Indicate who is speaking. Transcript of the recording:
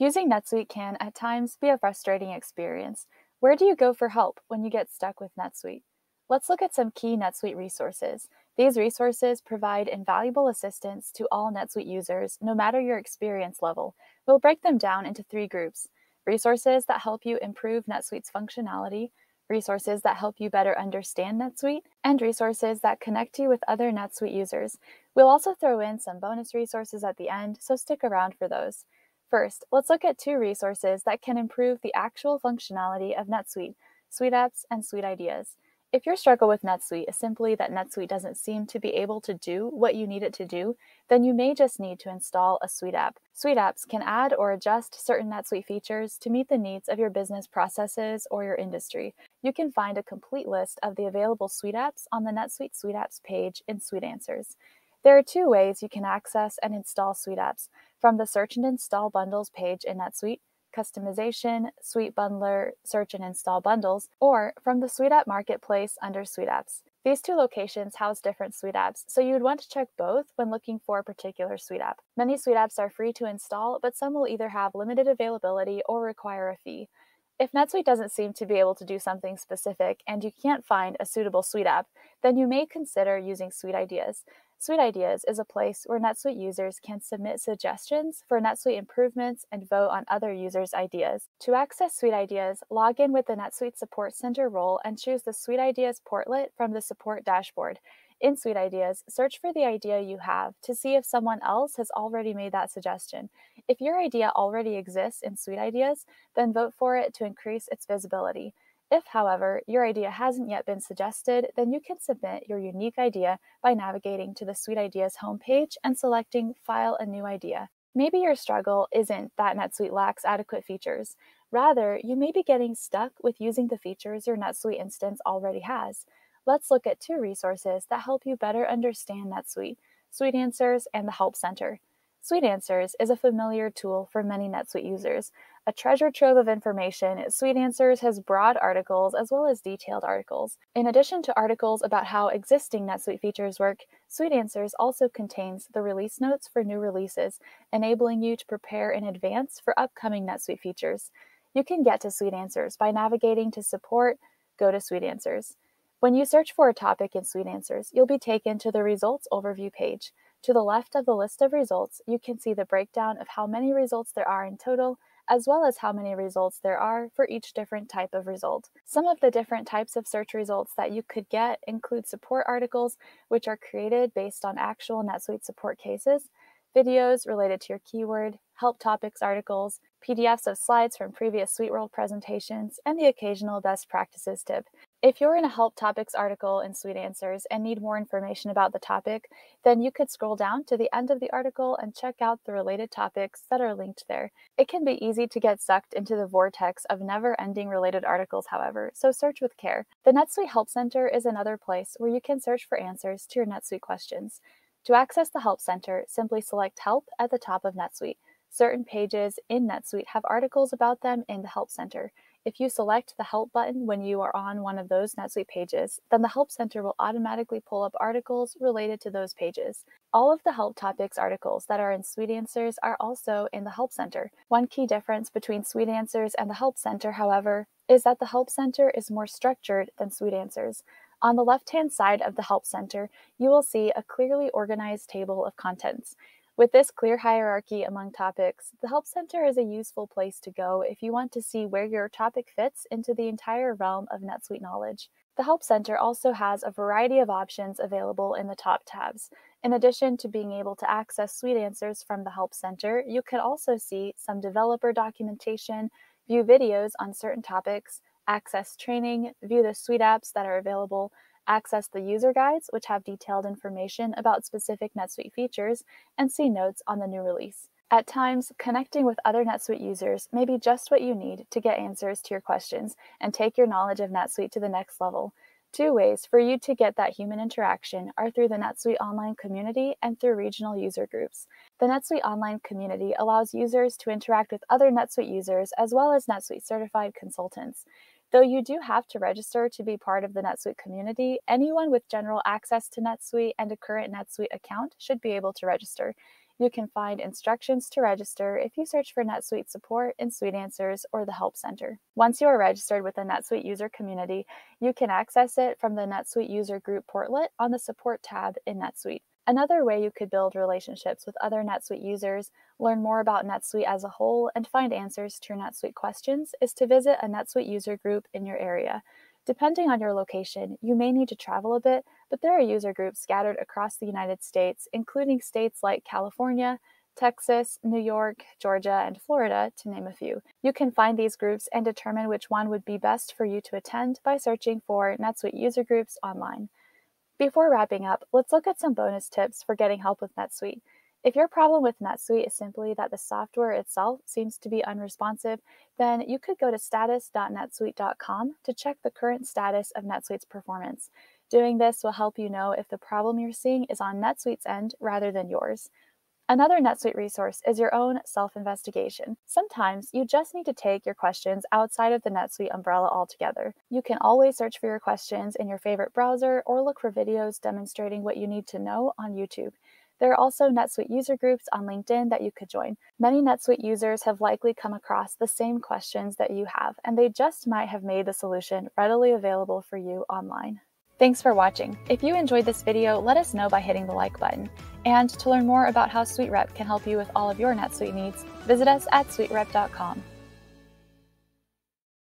Speaker 1: Using NetSuite can, at times, be a frustrating experience. Where do you go for help when you get stuck with NetSuite? Let's look at some key NetSuite resources. These resources provide invaluable assistance to all NetSuite users, no matter your experience level. We'll break them down into three groups resources that help you improve NetSuite's functionality, resources that help you better understand NetSuite, and resources that connect you with other NetSuite users. We'll also throw in some bonus resources at the end, so stick around for those. First, let's look at two resources that can improve the actual functionality of NetSuite, Suite Apps and Suite Ideas. If your struggle with NetSuite is simply that NetSuite doesn't seem to be able to do what you need it to do, then you may just need to install a Suite app. Suite apps can add or adjust certain NetSuite features to meet the needs of your business processes or your industry. You can find a complete list of the available Suite apps on the NetSuite Suite Apps page in Suite Answers. There are two ways you can access and install Suite apps from the Search and Install Bundles page in NetSuite customization, Suite Bundler, search and install bundles, or from the Suite App Marketplace under Suite Apps. These two locations house different Suite apps, so you would want to check both when looking for a particular Suite app. Many Suite apps are free to install, but some will either have limited availability or require a fee. If NetSuite doesn't seem to be able to do something specific and you can't find a suitable Suite app, then you may consider using Suite Ideas. Suite Ideas is a place where NetSuite users can submit suggestions for NetSuite improvements and vote on other users' ideas. To access Suite Ideas, log in with the NetSuite Support Center role and choose the Suite Ideas portlet from the support dashboard. In Suite Ideas, search for the idea you have to see if someone else has already made that suggestion. If your idea already exists in Suite Ideas, then vote for it to increase its visibility. If, however, your idea hasn't yet been suggested, then you can submit your unique idea by navigating to the Suite Ideas homepage and selecting File a New Idea. Maybe your struggle isn't that NetSuite lacks adequate features. Rather, you may be getting stuck with using the features your NetSuite instance already has. Let's look at two resources that help you better understand NetSuite Suite Answers and the Help Center. Suite Answers is a familiar tool for many NetSuite users. A treasure trove of information, Suite Answers has broad articles as well as detailed articles. In addition to articles about how existing NetSuite features work, Suite Answers also contains the release notes for new releases, enabling you to prepare in advance for upcoming NetSuite features. You can get to Suite Answers by navigating to Support, go to Suite Answers. When you search for a topic in Suite Answers, you'll be taken to the Results Overview page. To the left of the list of results, you can see the breakdown of how many results there are in total as well as how many results there are for each different type of result. Some of the different types of search results that you could get include support articles, which are created based on actual NetSuite support cases, videos related to your keyword, help topics articles, PDFs of slides from previous SuiteWorld presentations, and the occasional best practices tip. If you're in a Help Topics article in Suite Answers and need more information about the topic, then you could scroll down to the end of the article and check out the related topics that are linked there. It can be easy to get sucked into the vortex of never ending related articles, however, so search with care. The NetSuite Help Center is another place where you can search for answers to your NetSuite questions. To access the Help Center, simply select Help at the top of NetSuite. Certain pages in NetSuite have articles about them in the Help Center. If you select the Help button when you are on one of those NetSuite pages, then the Help Center will automatically pull up articles related to those pages. All of the Help Topics articles that are in Suite Answers are also in the Help Center. One key difference between Suite Answers and the Help Center, however, is that the Help Center is more structured than Suite Answers. On the left hand side of the Help Center, you will see a clearly organized table of contents. With this clear hierarchy among topics, the Help Center is a useful place to go if you want to see where your topic fits into the entire realm of NetSuite knowledge. The Help Center also has a variety of options available in the top tabs. In addition to being able to access Suite Answers from the Help Center, you can also see some developer documentation, view videos on certain topics, access training, view the Suite apps that are available, access the user guides, which have detailed information about specific NetSuite features, and see notes on the new release. At times, connecting with other NetSuite users may be just what you need to get answers to your questions and take your knowledge of NetSuite to the next level. Two ways for you to get that human interaction are through the NetSuite online community and through regional user groups. The NetSuite online community allows users to interact with other NetSuite users as well as NetSuite certified consultants. Though you do have to register to be part of the NetSuite community, anyone with general access to NetSuite and a current NetSuite account should be able to register. You can find instructions to register if you search for NetSuite support in Suite Answers or the Help Center. Once you are registered with the NetSuite user community, you can access it from the NetSuite user group portlet on the support tab in NetSuite. Another way you could build relationships with other NetSuite users, learn more about NetSuite as a whole, and find answers to your NetSuite questions is to visit a NetSuite user group in your area. Depending on your location, you may need to travel a bit, but there are user groups scattered across the United States, including states like California, Texas, New York, Georgia, and Florida, to name a few. You can find these groups and determine which one would be best for you to attend by searching for NetSuite user groups online. Before wrapping up, let's look at some bonus tips for getting help with NetSuite. If your problem with NetSuite is simply that the software itself seems to be unresponsive, then you could go to status.netsuite.com to check the current status of NetSuite's performance. Doing this will help you know if the problem you're seeing is on NetSuite's end rather than yours. Another NetSuite resource is your own self investigation. Sometimes you just need to take your questions outside of the NetSuite umbrella altogether. You can always search for your questions in your favorite browser or look for videos demonstrating what you need to know on YouTube. There are also NetSuite user groups on LinkedIn that you could join. Many NetSuite users have likely come across the same questions that you have, and they just might have made the solution readily available for you online. Thanks for watching. If you enjoyed this video, let us know by hitting the like button. And to learn more about how SuiteRep can help you with all of your NetSuite needs, visit us at suiterep.com.